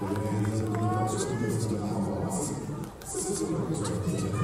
Where the gonna the hours, sister,